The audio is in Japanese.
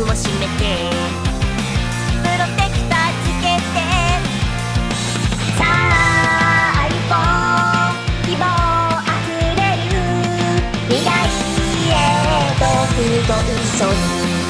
ンを閉めて。プロテクターつけて。さあ歩こう希望あふれる。未来へと踏み込う